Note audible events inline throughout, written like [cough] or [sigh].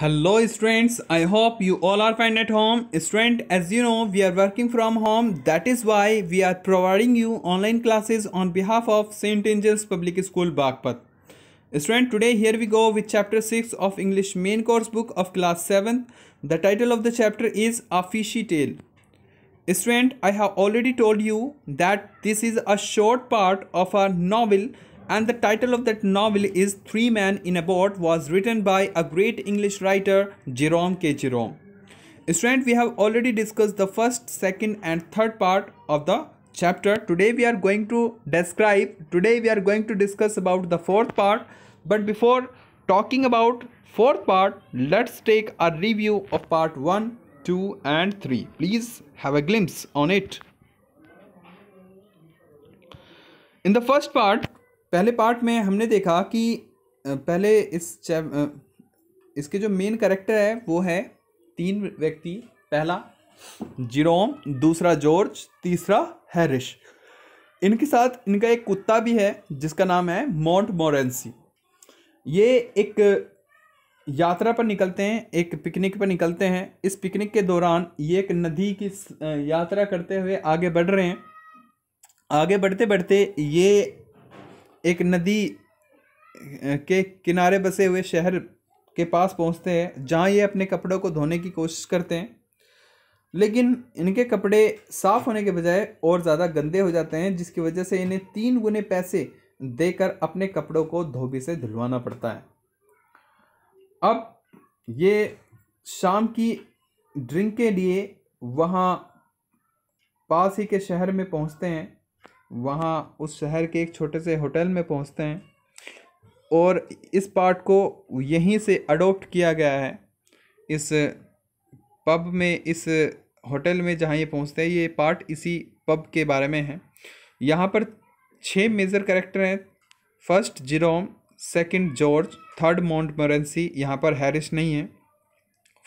Hello students, I hope you all are fine at home. Student, as you know, we are working from home. That is why we are providing you online classes on behalf of St. Angel's Public School, Bagpat. Student, today here we go with chapter 6 of English main course book of class 7. The title of the chapter is A Fishy Tale. Student, I have already told you that this is a short part of a novel and the title of that novel is Three Men in a Boat was written by a great English writer Jerome K. Jerome. Student, we have already discussed the first, second and third part of the chapter. Today we are going to describe, today we are going to discuss about the fourth part. But before talking about fourth part, let's take a review of part 1, 2 and 3. Please have a glimpse on it. In the first part, पहले part में हमने देखा कि पहले इस इसके जो main character है, वो है तीन व्यक्ति। पहला, जिरोम, दूसरा जॉर्ज, तीसरा हैरिश। इनके साथ इनका एक कुत्ता भी है, जिसका नाम है मॉन्ट मोरेंसी। ये एक यात्रा पर निकलते हैं, एक पिकनिक पर निकलते हैं। इस पिकनिक के दौरान ये एक नदी की यात्रा करते हुए आगे बढ़ रहे हैं। आगे बढ़ते बढ़ते ये एक नदी के किनारे बसे हुए शहर के पास पहुँचते हैं, जहाँ ये अपने कपड़ों को धोने की कोशिश करते हैं। लेकिन इनके कपड़े साफ़ होने के बजाय और ज़्यादा गंदे हो जाते हैं, जिसकी वजह से इन्हें तीन गुने पैसे देकर अपने कपड़ों को धोबी से धुलवाना पड़ता है। अब ये शाम की ड्रिंक के लिए वहाँ पास ही के शहर में पहुँचते हैं। वहाँ उस शहर के एक छोटे से होटल में पहुँचते हैं और इस पार्ट को यहीं से अडोप्ट किया गया है। इस पब में, इस होटल में जहाँ ये पहुँचते हैं, ये पार्ट इसी पब के बारे में है। यहाँ पर छः मेजर करेक्टर हैं। First, Jerome. Second, George. Third Montmorency यहाँ पर हैरिस नहीं है।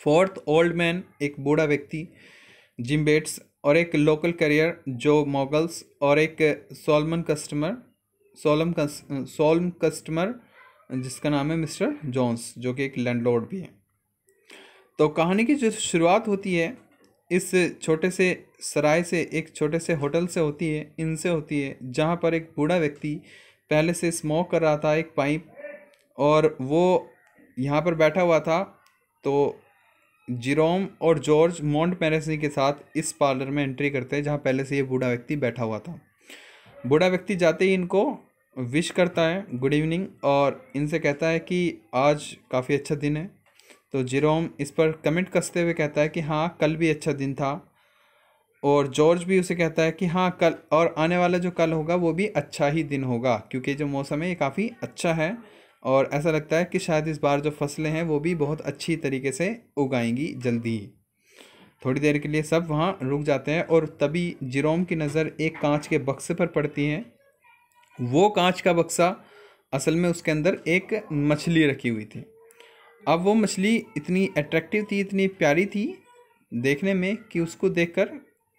फोर्थ ओल्ड मैन एक बूढ़ा व्यक्ति, जिम बेट्स। और एक लोकल करियर जो मॉगल्स और एक सोलमन कस्टमर सोलम सोलम कस्टमर जिसका नाम है मिस्टर जॉन्स जो कि एक लैंडलॉर्ड भी है। तो कहानी की जो शुरुआत होती है, इस छोटे से सराय से, एक छोटे से होटल से होती है इनसे होती है, जहाँ पर एक बूढ़ा व्यक्ति पहले से स्मोक कर रहा था एक पाइप और वो यहाँ पर बैठा हुआ था तो जिरोम और जॉर्ज मॉन्ट पेरेसी के साथ इस पार्लर में एंट्री करते हैं, जहाँ पहले से ये बूढ़ा व्यक्ति बैठा हुआ था। बूढ़ा व्यक्ति जाते ही इनको विश करता है, गुड इवनिंग, और इनसे कहता है कि, आज काफ़ी अच्छा दिन है। तो जिरोम इस पर कमेंट कसते हुए कहता है कि हाँ कल भी अच्छा दिन था। और जॉर्ज भी उसे कहता है कि हाँ कल और आने वाला जो कल होगा, वो भी अच्छा ही दिन होगा, क्योंकि जो मौसम है, ये काफ़ी अच्छा है। और ऐसा लगता है कि शायद इस बार जो फ़सलें हैं, वो भी बहुत अच्छी तरीके से उगाएँगी जल्दी। ही थोड़ी देर के लिए सब वहाँ रुक जाते हैं और तभी जिरोम की नज़र एक कांच के बक्से पर पड़ती है। वो कांच का बक्सा असल में उसके अंदर एक मछली रखी हुई थी। अब वो मछली इतनी अट्रैक्टिव थी, इतनी प्यारी थी, देखने में कि उसको देखकर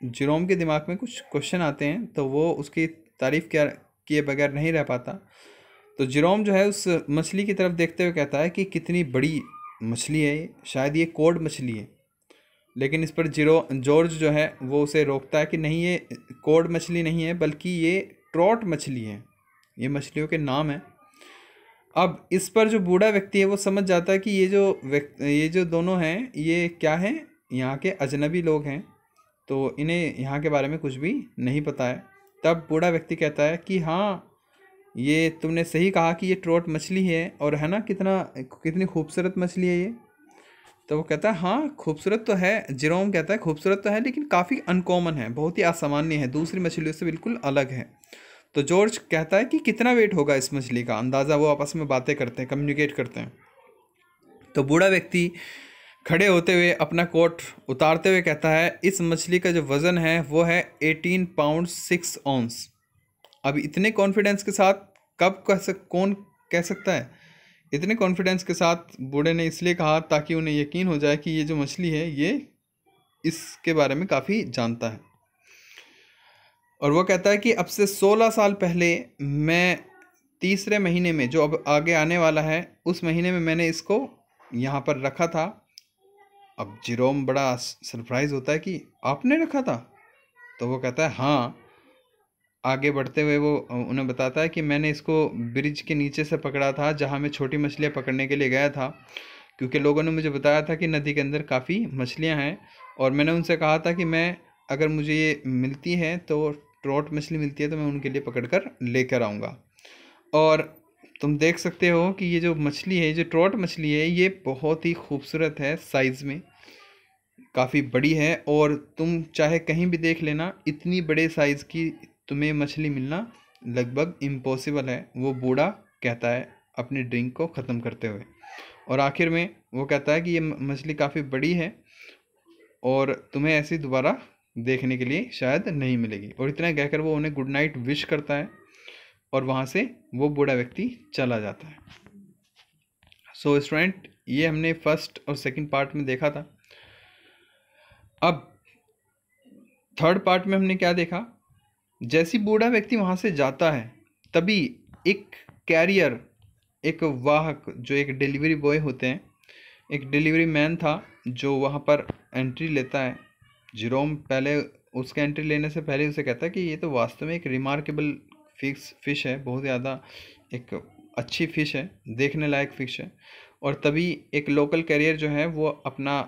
जिरोम के दिमाग में कुछ क्वेश्चन आते हैं तो वो उसकी तारीफ़ किए बगैर नहीं रह पाता। तो जिरोम जो है उस मछली की तरफ़ देखते हुए कहता है कि कितनी बड़ी मछली है ये। शायद ये कोड मछली है। लेकिन इस पर ज़ीरो, जॉर्ज जो है, वो उसे रोकता है कि नहीं, ये कोड मछली नहीं है, बल्कि ये ट्रॉट मछली है। ये मछलियों के नाम है। अब इस पर जो बूढ़ा व्यक्ति है, वो समझ जाता है कि ये जो ये जो दोनों हैं, ये क्या हैं? यहाँ के अजनबी लोग हैं। तो इन्हें यहाँ के बारे में कुछ भी नहीं पता है। तब बूढ़ा व्यक्ति कहता है कि हाँ ये तुमने सही कहा कि ये ट्रोट मछली है और है ना कितना, कितनी खूबसूरत मछली है ये। तो वो कहता है हाँ खूबसूरत तो है, जिरोम कहता है खूबसूरत तो है, लेकिन काफ़ी अनकॉमन है, बहुत ही असामान्य है, दूसरी मछलियों से बिल्कुल अलग है। तो जॉर्ज कहता है कि कितना वेट होगा इस मछली का? अंदाज़ा, वो आपस में बातें करते हैं कम्युनिकेट करते हैं। तो बूढ़ा व्यक्ति खड़े होते हुए अपना कोट उतारते हुए कहता है, इस मछली का जो वज़न है, वो है एटीन पाउंड सिक्स ऑन्स अब इतने कॉन्फिडेंस के साथ कब कह सक, कौन कह सकता है? इतने कॉन्फिडेंस के साथ बूढ़े ने इसलिए कहा ताकि उन्हें यकीन हो जाए कि ये जो मछली है, ये इसके बारे में काफ़ी जानता है। और वो कहता है कि अब से सोलह साल पहले मैं तीसरे महीने में, जो अब आगे आने वाला है, उस महीने में मैंने इसको यहाँ पर रखा था। अब जिरोम बड़ा सरप्राइज़ होता है कि आपने रखा था। तो वो कहता है हाँ आगे बढ़ते हुए वो उन्हें बताता है कि मैंने इसको ब्रिज के नीचे से पकड़ा था, जहाँ मैं छोटी मछलियाँ पकड़ने के लिए गया था। क्योंकि लोगों ने मुझे बताया था कि नदी के अंदर काफ़ी मछलियाँ हैं और मैंने उनसे कहा था कि मैं, अगर मुझे ये मिलती हैं तो ट्रॉट मछली मिलती है तो मैं उनके लिए पकड़ कर लेकर आऊँगा। और तुम देख सकते हो कि ये जो मछली है, जो ट्रॉट मछली है, ये बहुत ही खूबसूरत है साइज़ में। काफ़ी बड़ी है और तुम चाहे कहीं भी देख लेना, इतनी बड़े साइज़ की तुम्हें मछली मिलना लगभग इम्पॉसिबल है वो बूढ़ा कहता है अपनी ड्रिंक को ख़त्म करते हुए। और आखिर में वो कहता है कि ये मछली काफ़ी बड़ी है और तुम्हें ऐसी दोबारा देखने के लिए शायद नहीं मिलेगी। और इतना कहकर वो उन्हें गुड नाइट विश करता है और वहाँ से वो बूढ़ा व्यक्ति चला जाता है। सो so, स्टूडेंट ये हमने फ़र्स्ट और सेकंड पार्ट में देखा था। अब थर्ड पार्ट में हमने क्या देखा? जैसी बूढ़ा व्यक्ति वहाँ से जाता है, तभी एक कैरियर एक वाहक, जो एक डिलीवरी बॉय होते हैं, एक डिलीवरी मैन था, जो वहाँ पर एंट्री लेता है। जीरोम पहले उसके एंट्री लेने से पहले उसे कहता है कि ये तो वास्तव में एक रिमार्केबल फिक्स फ़िश है, बहुत ज़्यादा एक अच्छी फ़िश है, देखने लायक फ़िश है। और तभी एक लोकल कैरियर जो है, वो अपना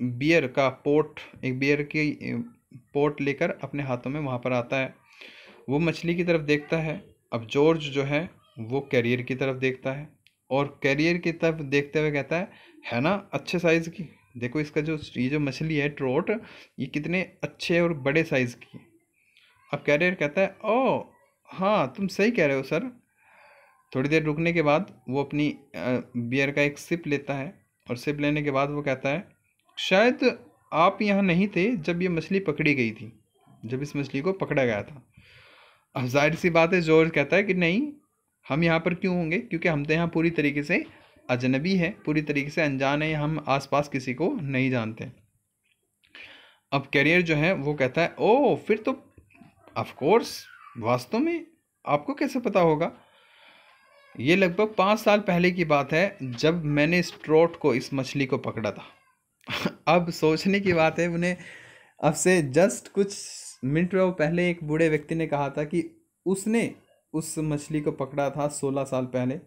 बियर का पोर्ट एक बियर की पोर्ट लेकर अपने हाथों में वहाँ पर आता है। वो मछली की तरफ़ देखता है, अब जॉर्ज जो है, वो कैरियर की तरफ़ देखता है और कैरियर की तरफ़ देखते हुए कहता है है ना, अच्छे साइज़ की? देखो इसका जो, ये जो मछली है ट्रोट ये कितने अच्छे और बड़े साइज़ की अब कैरियर कहता है, ओ हाँ तुम सही कह रहे हो सर थोड़ी देर रुकने के बाद वो अपनी बियर का एक सिप लेता है और सिप लेने के बाद वो कहता है, शायद आप यहाँ नहीं थे जब ये मछली पकड़ी गई थी, जब इस मछली को पकड़ा गया था। ज़ाहिर सी बात है जॉर्ज कहता है कि नहीं, हम यहाँ पर क्यों होंगे? क्योंकि हम तो यहाँ पूरी तरीके से अजनबी है, पूरी तरीके से अनजान है, हम आसपास किसी को नहीं जानते। अब कैरियर जो है, वो कहता है ओ फिर तो ऑफ़ कोर्स वास्तव में आपको कैसे पता होगा? ये लगभग पाँच साल पहले की बात है, जब मैंने स्ट्रोट को, इस मछली को पकड़ा था। [laughs] अब सोचने की बात है, उन्हें अब से जस्ट कुछ मिनट पहले एक बूढ़े व्यक्ति ने कहा था कि उसने उस मछली को पकड़ा था सोलह साल पहले।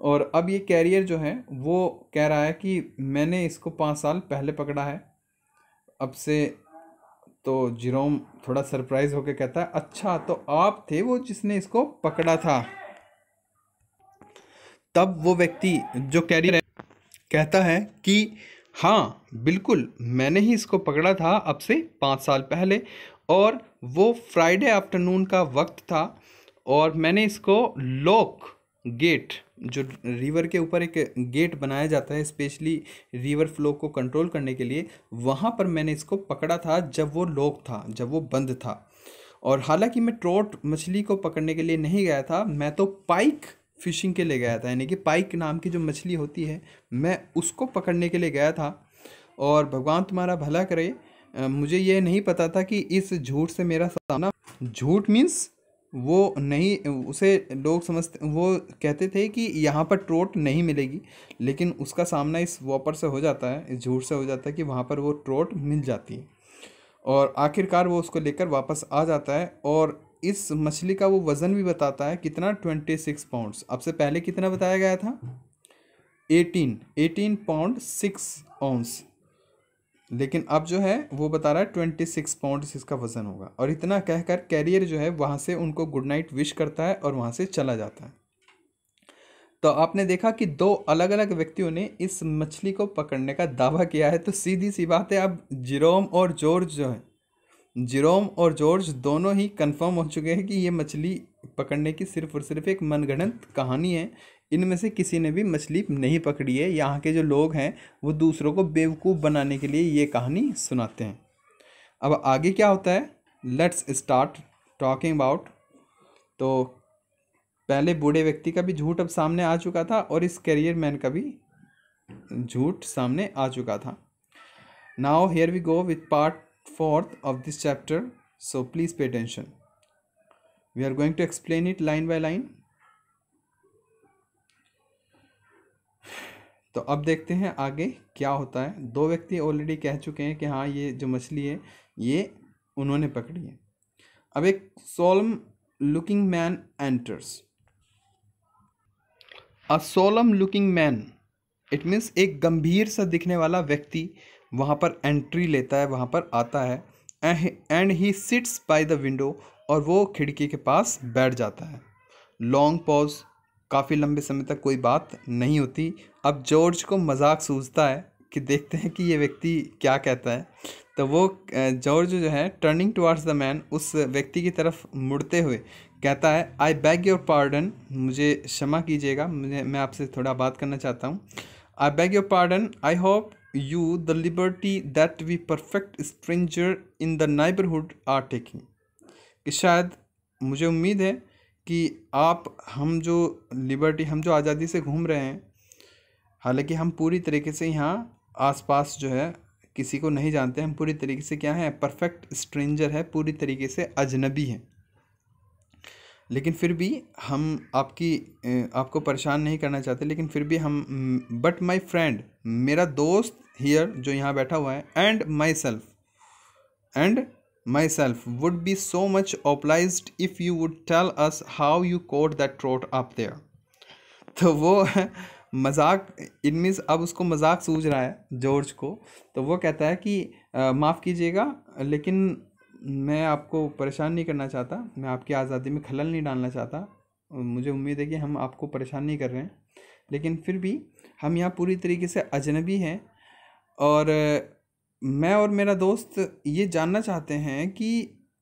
और अब ये कैरियर जो है, वो कह रहा है कि मैंने इसको पाँच साल पहले पकड़ा है। अब से तो जिरोम थोड़ा सरप्राइज़ होकर कहता है अच्छा तो आप थे वो जिसने इसको पकड़ा था। तब वो व्यक्ति जो कैरियर है, कहता है कि हाँ बिल्कुल, मैंने ही इसको पकड़ा था अब से पाँच साल पहले और वो फ्राइडे आफ्टरनून का वक्त था और मैंने इसको लॉक गेट, जो रिवर के ऊपर एक गेट बनाया जाता है, स्पेशली रिवर फ्लो को कंट्रोल करने के लिए, वहाँ पर मैंने इसको पकड़ा था जब वो लॉक था, जब वो बंद था। और हालाँकि मैं ट्रोट मछली को पकड़ने के लिए नहीं गया था, मैं तो पाइक फिशिंग के लिए गया था, यानी कि पाइक नाम की जो मछली होती है, मैं उसको पकड़ने के लिए गया था। और भगवान तुम्हारा भला करे। मुझे ये नहीं पता था कि इस झूठ से मेरा सामना, झूठ मीन्स वो नहीं, उसे लोग समझते, वो कहते थे कि यहाँ पर ट्रोट नहीं मिलेगी, लेकिन उसका सामना इस वॉपर से हो जाता है, इस झूठ से हो जाता है कि वहाँ पर वो ट्रोट मिल जाती है। और आखिरकार वो उसको लेकर वापस आ जाता है, और इस मछली का वो वज़न भी बताता है कितना? ट्वेंटी सिक्स पाउंड्स अब से पहले कितना बताया गया था? Eighteen eighteen pound six ounce लेकिन अब जो है, वो बता रहा है ट्वेंटी सिक्स पाउंड इसका वज़न होगा। और इतना कहकर कैरियर जो है, वहाँ से उनको गुड नाइट विश करता है और वहाँ से चला जाता है। तो आपने देखा कि दो अलग अलग व्यक्तियों ने इस मछली को पकड़ने का दावा किया है तो सीधी सी बात है, अब जिरोम और जॉर्ज जो है जिरोम और जॉर्ज दोनों ही कंफर्म हो चुके हैं कि ये मछली पकड़ने की सिर्फ़ और सिर्फ़ एक मनगढ़ंत कहानी है। इनमें से किसी ने भी मछली नहीं पकड़ी है। यहाँ के जो लोग हैं, वो दूसरों को बेवकूफ़ बनाने के लिए ये कहानी सुनाते हैं। अब आगे क्या होता है? लेट्स स्टार्ट टॉकिंग अबाउट तो पहले बूढ़े व्यक्ति का भी झूठ अब सामने आ चुका था और इस करियर मैन का भी झूठ सामने आ चुका था। Now here we go with part fourth of this chapter so please pay attention we are going to explain it line by line तो अब देखते हैं आगे क्या होता है। दो व्यक्ति ऑलरेडी कह चुके हैं कि हाँ ये जो मछली है, ये उन्होंने पकड़ी है। अब एक solemn looking man enters a solemn looking man it means एक गंभीर सा दिखने वाला व्यक्ति वहाँ पर एंट्री लेता है, वहाँ पर आता है and he sits by the window और वो खिड़की के पास बैठ जाता है। लॉन्ग पॉज काफ़ी लंबे समय तक कोई बात नहीं होती। अब जॉर्ज को मज़ाक सूझता है कि देखते हैं कि ये व्यक्ति क्या कहता है। तो वो जॉर्ज जो है टर्निंग टुवार्ड्स द मैन उस व्यक्ति की तरफ़ मुड़ते हुए कहता है आई बैग योर पार्डन मुझे क्षमा कीजिएगा, मुझे, मैं आपसे थोड़ा बात करना चाहता हूँ। I beg your pardon I hope you the liberty that we perfect stranger in the neighbourhood are taking कि शायद मुझे उम्मीद है कि आप, हम जो लिबर्टी हम जो आज़ादी से घूम रहे हैं, हालाँकि हम पूरी तरीके से यहाँ आसपास जो है, किसी को नहीं जानते, हम पूरी तरीके से क्या है परफेक्ट स्ट्रेंजर है, पूरी तरीके से अजनबी हैं। लेकिन फिर भी हम आपकी आपको परेशान नहीं करना चाहते, लेकिन फिर भी हम बट माई फ्रेंड मेरा दोस्त हियर जो यहाँ बैठा हुआ है and myself and myself would be so much obliged if you would tell us how you caught that trout up there तो वो मज़ाक इन मीन्स अब उसको मज़ाक सूझ रहा है जॉर्ज को तो वो कहता है कि माफ़ कीजिएगा, लेकिन मैं आपको परेशान नहीं करना चाहता, मैं आपकी आज़ादी में खलल नहीं डालना चाहता मुझे उम्मीद है कि हम आपको परेशान नहीं कर रहे हैं। लेकिन फिर भी हम यहाँ पूरी तरीके से अजनबी हैं, और मैं और मेरा दोस्त ये जानना चाहते हैं कि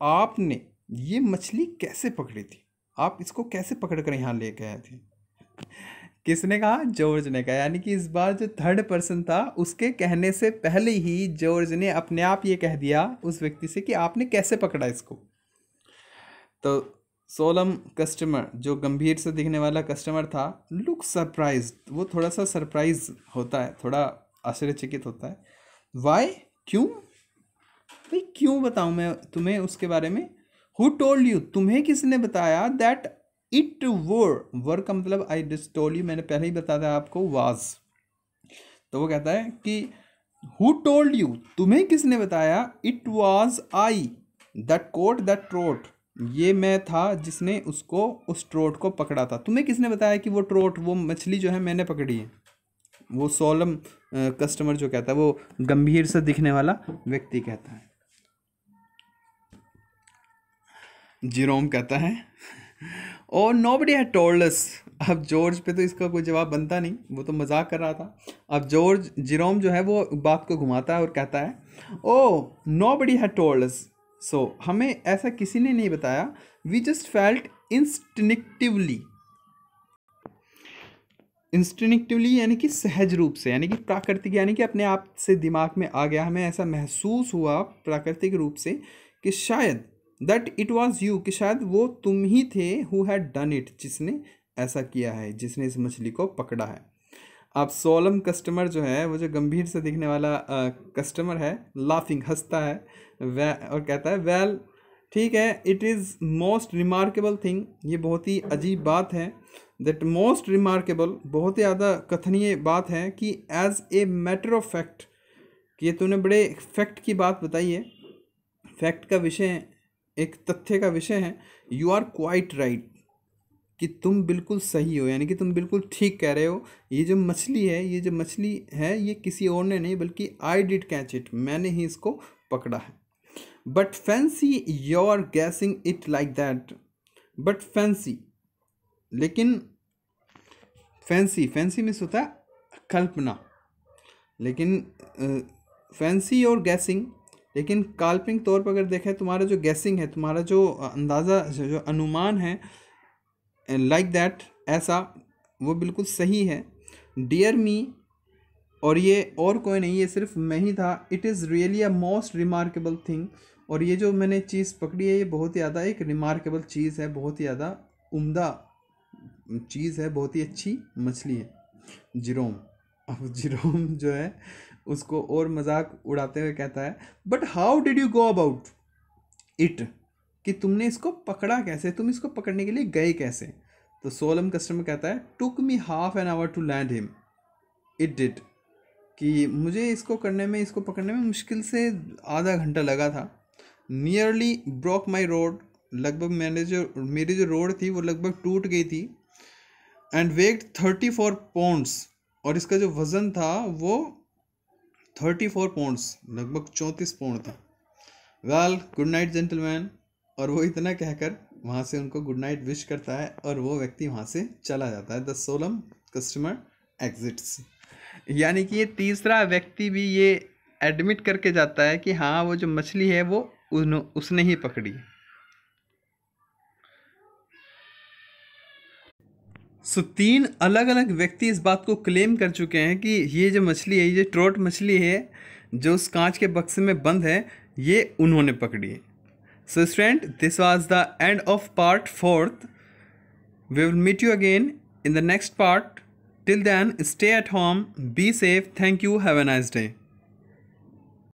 आपने ये मछली कैसे पकड़ी थी? आप इसको कैसे पकड़ कर यहाँ ले गए थे? किसने कहा? जॉर्ज ने कहा। यानी कि इस बार जो थर्ड पर्सन था, उसके कहने से पहले ही जॉर्ज ने अपने आप ये कह दिया उस व्यक्ति से कि आपने कैसे पकड़ा इसको? तो सोलम कस्टमर जो गंभीर से दिखने वाला कस्टमर था लुक सरप्राइज़ वो थोड़ा सा सरप्राइज़ होता है, थोड़ा आश्चर्यचकित होता है। वाई क्यों? भाई क्यों बताऊँ मैं तुम्हें उसके बारे में? हु टोल्ड यू तुम्हें किसने बताया दैट इट वोर, वर का मतलब आई डिस्टोल यू मैंने पहले ही बताया आपको वाज तो वो कहता है कि हु टोल्ड यू तुम्हें किसने बताया? It was I that caught that trout ये मैं था जिसने उसको, उस ट्रोट को पकड़ा था। तुम्हें किसने बताया कि वो ट्रोट वो मछली जो है मैंने पकड़ी है? वो सोलम कस्टमर जो कहता है, वो गंभीर से दिखने वाला व्यक्ति कहता है। जीरोम कहता है और nobody had told us अब जॉर्ज पे तो इसका कोई जवाब बनता नहीं, वो तो मज़ाक कर रहा था। अब जॉर्ज जिरोम जो है, वो बात को घुमाता है और कहता है ओ nobody had told us so हमें ऐसा किसी ने नहीं बताया। We just felt instinctively instinctively यानी कि सहज रूप से, यानी कि प्राकृतिक, यानी कि अपने आप से दिमाग में आ गया। हमें ऐसा महसूस हुआ प्राकृतिक रूप से कि शायद दैट इट वॉज़ यू कि शायद वो तुम ही थे हु हैड डन इट जिसने ऐसा किया है जिसने इस मछली को पकड़ा है। अब सोलम कस्टमर जो है वो जो गंभीर से दिखने वाला आ, कस्टमर है लाफिंग हंसता है और कहता है वेल ठीक है it is most remarkable thing ये बहुत ही अजीब बात है। दैट मोस्ट रिमार्केबल बहुत ही ज़्यादा कथनीय बात है कि as a matter of fact कि ये तूने बड़े फैक्ट की बात बताई है। फैक्ट का विषय एक तथ्य का विषय है यू आर क्वाइट राइट कि तुम बिल्कुल सही हो, यानी कि तुम बिल्कुल ठीक कह रहे हो। ये जो मछली है, ये जो मछली है, ये किसी और ने नहीं, बल्कि आई डिड कैच इट मैंने ही इसको पकड़ा है। But fancy you are guessing it like that but fancy लेकिन फैंसी फैंसी में होता है कल्पना। लेकिन फैंसी और गैसिंग लेकिन काल्पनिक तौर पर अगर देखें, तुम्हारा जो गैसिंग है, तुम्हारा जो अंदाज़ा, जो अनुमान है लाइक दैट ऐसा, वो बिल्कुल सही है। डियर मी और ये और कोई नहीं, ये सिर्फ़ मैं ही था। It is really a most remarkable thing और ये जो मैंने चीज़ पकड़ी है, ये बहुत ही ज़्यादा एक रिमार्केबल चीज़ है, बहुत ही ज़्यादा उम्दा चीज़ है, बहुत ही अच्छी मछली है। जिरोम अब जिरोम जो है उसको और मज़ाक उड़ाते हुए कहता है but how did you go about it कि तुमने इसको पकड़ा कैसे? तुम इसको पकड़ने के लिए गए कैसे? तो सोलम कस्टमर कहता है took me half an hour to land him it did कि मुझे इसको करने में, इसको पकड़ने में मुश्किल से आधा घंटा लगा था। नियरली ब्रोक माई रोड लगभग मैंने जो, मेरी जो रोड थी वो लगभग टूट गई थी। And weighed thirty four pounds और इसका जो वज़न था वो थर्टी फोर पाउंड्स लगभग चौंतीस पाउंड था। Well, good night, gentleman. और वो इतना कहकर वहाँ से उनको गुड नाइट विश करता है और वो व्यक्ति वहाँ से चला जाता है, द सोलम कस्टमर एग्जिट्स। यानी कि ये तीसरा व्यक्ति भी ये एडमिट करके जाता है कि हाँ वो जो मछली है, वो उसने ही पकड़ी। सो so, तीन अलग अलग व्यक्ति इस बात को क्लेम कर चुके हैं कि ये जो मछली है ये ट्रोट मछली है जो उस कांच के बक्से में बंद है ये उन्होंने पकड़ी है। So student this was the end of part fourth we will meet you again in the next part till then stay at home be safe thank you have a nice day